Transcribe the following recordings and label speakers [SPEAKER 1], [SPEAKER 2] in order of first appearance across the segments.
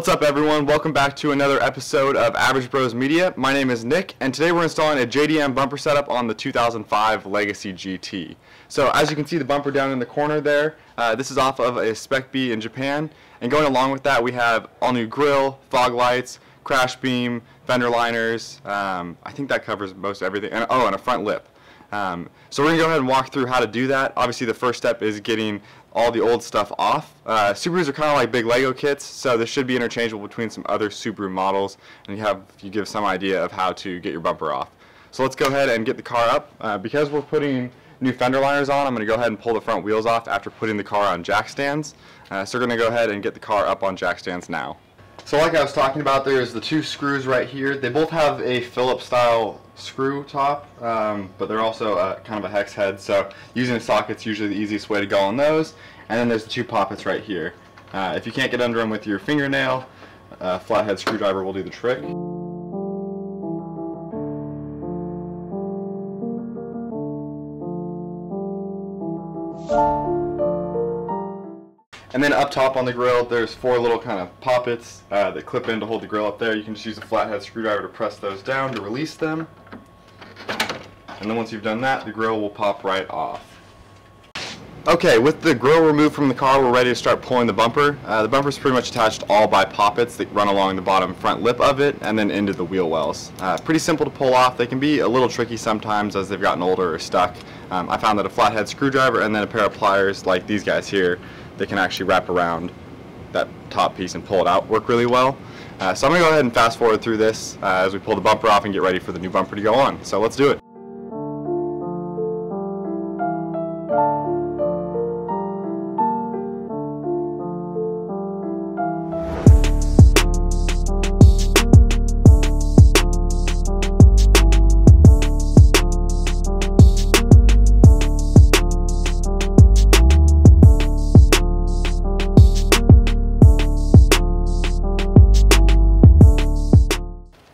[SPEAKER 1] What's up everyone? Welcome back to another episode of Average Bros Media. My name is Nick and today we're installing a JDM bumper setup on the 2005 Legacy GT. So as you can see the bumper down in the corner there, uh, this is off of a Spec B in Japan and going along with that we have all new grill, fog lights, crash beam, fender liners, um, I think that covers most everything, and, oh and a front lip. Um, so we're going to go ahead and walk through how to do that. Obviously the first step is getting all the old stuff off. Uh, Subarus are kind of like big Lego kits, so this should be interchangeable between some other Subaru models, and you have you give some idea of how to get your bumper off. So let's go ahead and get the car up. Uh, because we're putting new fender liners on, I'm going to go ahead and pull the front wheels off after putting the car on jack stands. Uh, so we're going to go ahead and get the car up on jack stands now. So like I was talking about, there's the two screws right here. They both have a Phillips style screw top, um, but they're also a, kind of a hex head, so using a socket's usually the easiest way to go on those. And then there's the two poppets right here. Uh, if you can't get under them with your fingernail, a flathead screwdriver will do the trick. And then up top on the grill, there's four little kind of poppets uh, that clip in to hold the grill up there. You can just use a flathead screwdriver to press those down to release them. And then once you've done that, the grill will pop right off. Okay, with the grill removed from the car, we're ready to start pulling the bumper. Uh, the bumper is pretty much attached all by poppets that run along the bottom front lip of it and then into the wheel wells. Uh, pretty simple to pull off. They can be a little tricky sometimes as they've gotten older or stuck. Um, I found that a flathead screwdriver and then a pair of pliers like these guys here that can actually wrap around that top piece and pull it out work really well. Uh, so I'm going to go ahead and fast forward through this uh, as we pull the bumper off and get ready for the new bumper to go on. So let's do it.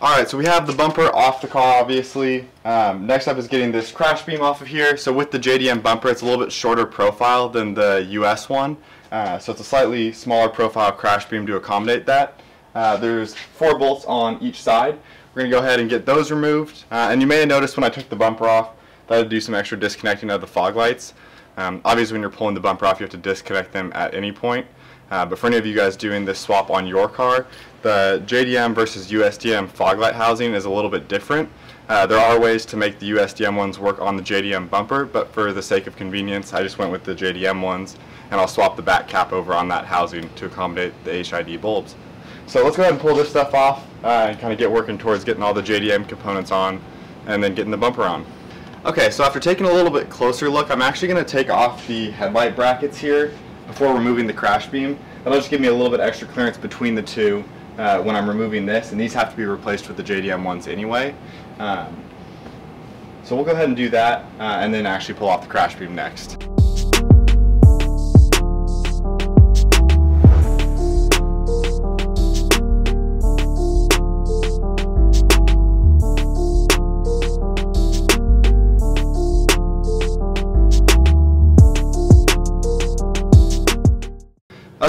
[SPEAKER 1] Alright, so we have the bumper off the car, obviously. Um, next up is getting this crash beam off of here. So with the JDM bumper, it's a little bit shorter profile than the US one. Uh, so it's a slightly smaller profile crash beam to accommodate that. Uh, there's four bolts on each side. We're going to go ahead and get those removed. Uh, and you may have noticed when I took the bumper off that had do some extra disconnecting of the fog lights. Um, obviously when you're pulling the bumper off, you have to disconnect them at any point. Uh, but for any of you guys doing this swap on your car, the JDM versus USDM fog light housing is a little bit different. Uh, there are ways to make the USDM ones work on the JDM bumper, but for the sake of convenience, I just went with the JDM ones, and I'll swap the back cap over on that housing to accommodate the HID bulbs. So let's go ahead and pull this stuff off uh, and kind of get working towards getting all the JDM components on and then getting the bumper on. Okay, so after taking a little bit closer look, I'm actually going to take off the headlight brackets here before removing the crash beam. That'll just give me a little bit extra clearance between the two uh, when I'm removing this, and these have to be replaced with the JDM ones anyway. Um, so we'll go ahead and do that, uh, and then actually pull off the crash beam next.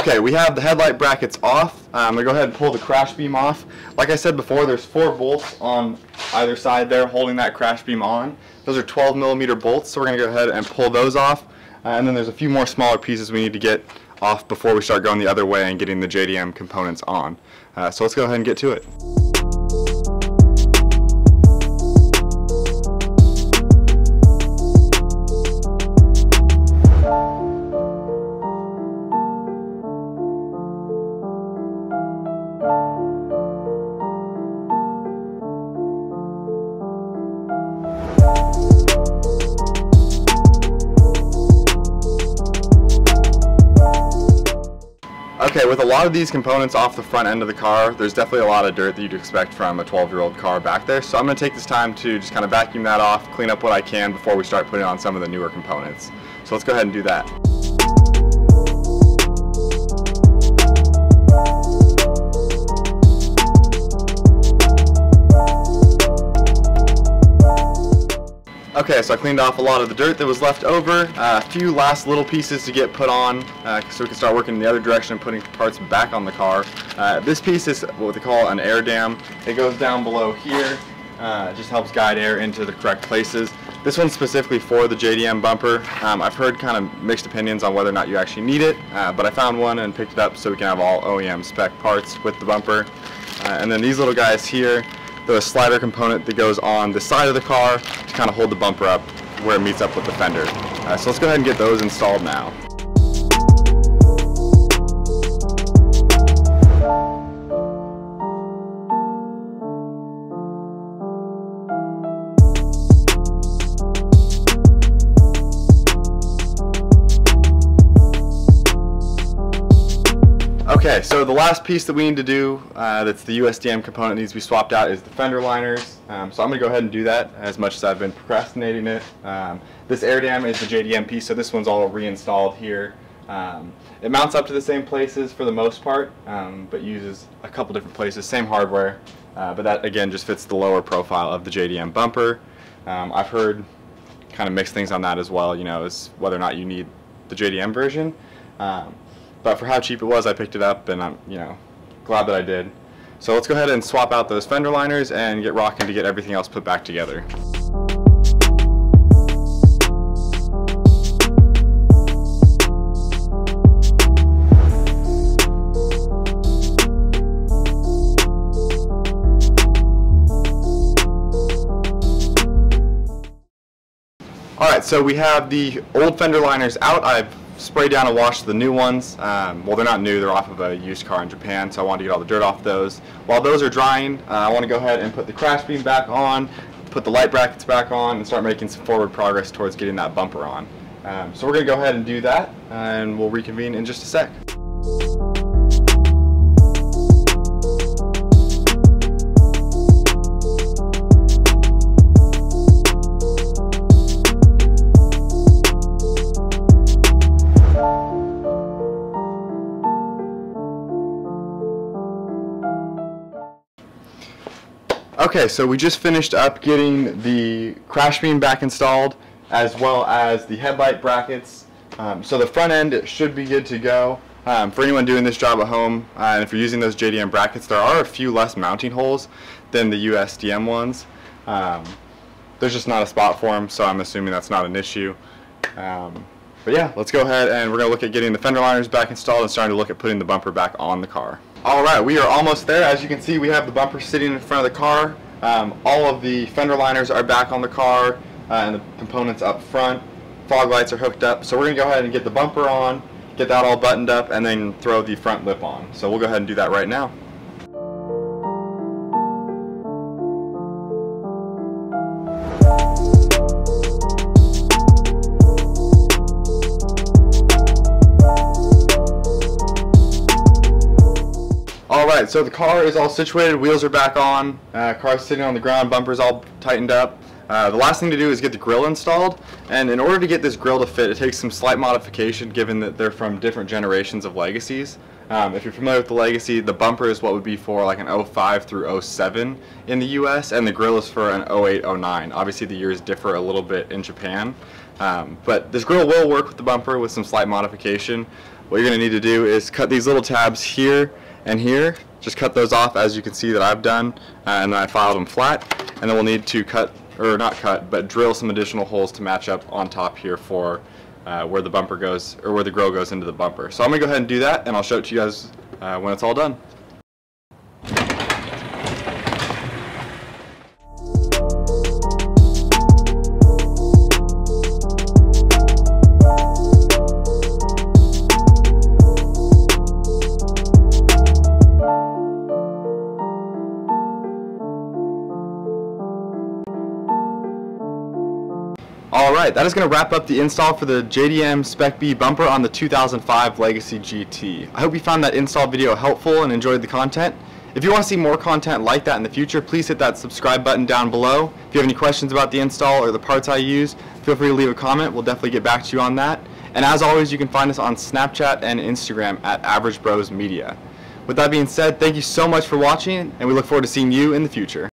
[SPEAKER 1] Okay, we have the headlight brackets off. I'm going to go ahead and pull the crash beam off. Like I said before, there's four bolts on either side there holding that crash beam on. Those are 12 millimeter bolts, so we're going to go ahead and pull those off. Uh, and then there's a few more smaller pieces we need to get off before we start going the other way and getting the JDM components on. Uh, so let's go ahead and get to it. With a lot of these components off the front end of the car, there's definitely a lot of dirt that you'd expect from a 12-year-old car back there. So I'm going to take this time to just kind of vacuum that off, clean up what I can before we start putting on some of the newer components. So let's go ahead and do that. Okay, so I cleaned off a lot of the dirt that was left over. Uh, a few last little pieces to get put on uh, so we can start working in the other direction and putting parts back on the car. Uh, this piece is what they call an air dam. It goes down below here. Uh, just helps guide air into the correct places. This one's specifically for the JDM bumper. Um, I've heard kind of mixed opinions on whether or not you actually need it, uh, but I found one and picked it up so we can have all OEM spec parts with the bumper. Uh, and then these little guys here, the slider component that goes on the side of the car kind of hold the bumper up where it meets up with the fender. Uh, so let's go ahead and get those installed now. Okay, so the last piece that we need to do, uh, that's the USDM component needs to be swapped out, is the fender liners. Um, so I'm going to go ahead and do that as much as I've been procrastinating it. Um, this air dam is the JDM piece, so this one's all reinstalled here. Um, it mounts up to the same places for the most part, um, but uses a couple different places, same hardware, uh, but that again just fits the lower profile of the JDM bumper. Um, I've heard kind of mixed things on that as well, you know, is whether or not you need the JDM version. Um, but for how cheap it was, I picked it up, and I'm, you know, glad that I did. So let's go ahead and swap out those fender liners and get rocking to get everything else put back together. Alright, so we have the old fender liners out. I've sprayed down and wash the new ones. Um, well, they're not new, they're off of a used car in Japan, so I wanted to get all the dirt off those. While those are drying, uh, I want to go ahead and put the crash beam back on, put the light brackets back on, and start making some forward progress towards getting that bumper on. Um, so we're going to go ahead and do that, and we'll reconvene in just a sec. Okay, so we just finished up getting the crash beam back installed as well as the headlight brackets. Um, so the front end should be good to go. Um, for anyone doing this job at home, uh, and if you're using those JDM brackets, there are a few less mounting holes than the USDM ones. Um, there's just not a spot for them, so I'm assuming that's not an issue. Um, but yeah, let's go ahead and we're going to look at getting the fender liners back installed and starting to look at putting the bumper back on the car. Alright, we are almost there. As you can see, we have the bumper sitting in front of the car. Um, all of the fender liners are back on the car uh, and the components up front. Fog lights are hooked up. So we're going to go ahead and get the bumper on, get that all buttoned up, and then throw the front lip on. So we'll go ahead and do that right now. So the car is all situated, wheels are back on, uh, car's sitting on the ground, bumper's all tightened up. Uh, the last thing to do is get the grill installed, and in order to get this grill to fit, it takes some slight modification given that they're from different generations of Legacies. Um, if you're familiar with the Legacy, the bumper is what would be for like an 05 through 07 in the US, and the grill is for an 08, 09. Obviously the years differ a little bit in Japan, um, but this grill will work with the bumper with some slight modification. What you're going to need to do is cut these little tabs here and here just cut those off as you can see that I've done uh, and then I filed them flat. And then we'll need to cut or not cut but drill some additional holes to match up on top here for uh, where the bumper goes or where the grill goes into the bumper. So I'm gonna go ahead and do that and I'll show it to you guys uh, when it's all done Alright, that is going to wrap up the install for the JDM Spec B bumper on the 2005 Legacy GT. I hope you found that install video helpful and enjoyed the content. If you want to see more content like that in the future, please hit that subscribe button down below. If you have any questions about the install or the parts I use, feel free to leave a comment. We'll definitely get back to you on that. And as always, you can find us on Snapchat and Instagram at Average Bros Media. With that being said, thank you so much for watching, and we look forward to seeing you in the future.